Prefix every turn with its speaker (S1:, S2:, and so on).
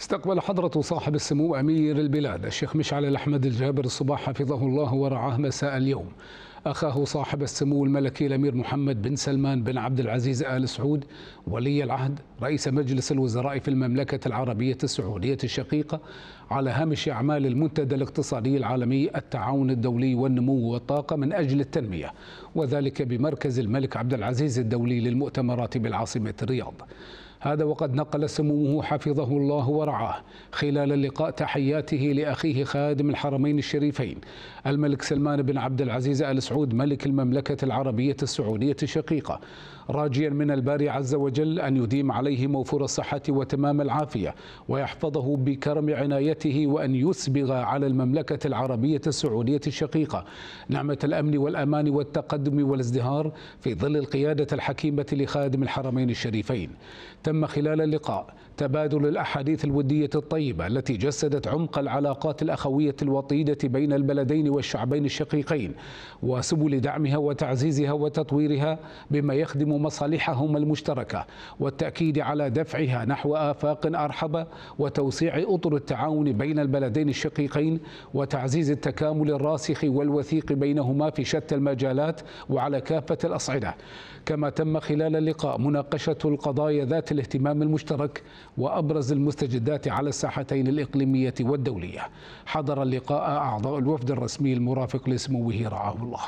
S1: استقبل حضرة صاحب السمو أمير البلاد الشيخ مشعل الأحمد الجابر الصباح حفظه الله ورعاه مساء اليوم. أخاه صاحب السمو الملكي الأمير محمد بن سلمان بن عبد العزيز آل سعود ولي العهد رئيس مجلس الوزراء في المملكة العربية السعودية الشقيقة على هامش أعمال المنتدى الاقتصادي العالمي التعاون الدولي والنمو والطاقة من أجل التنمية وذلك بمركز الملك عبد العزيز الدولي للمؤتمرات بالعاصمة الرياض. هذا وقد نقل سموه حفظه الله ورعاه خلال اللقاء تحياته لأخيه خادم الحرمين الشريفين الملك سلمان بن عبد العزيز آل سعود ملك المملكة العربية السعودية الشقيقة. راجيا من الباري عز وجل أن يديم عليه موفور الصحة وتمام العافية ويحفظه بكرم عنايته وأن يسبغ على المملكة العربية السعودية الشقيقة نعمة الأمن والأمان والتقدم والازدهار في ظل القيادة الحكيمة لخادم الحرمين الشريفين. تم خلال اللقاء تبادل الأحاديث الودية الطيبة التي جسدت عمق العلاقات الأخوية الوطيدة بين البلدين والشعبين الشقيقين وسبل دعمها وتعزيزها وتطويرها بما يخدم مصالحهم المشتركة والتأكيد على دفعها نحو آفاق أرحب وتوسيع أطر التعاون بين البلدين الشقيقين وتعزيز التكامل الراسخ والوثيق بينهما في شتى المجالات وعلى كافة الأصعدة. كما تم خلال اللقاء مناقشة القضايا ذات الاهتمام المشترك وأبرز المستجدات على الساحتين الإقليمية والدولية. حضر اللقاء أعضاء الوفد الرسمي المرافق لسموه رعاه الله.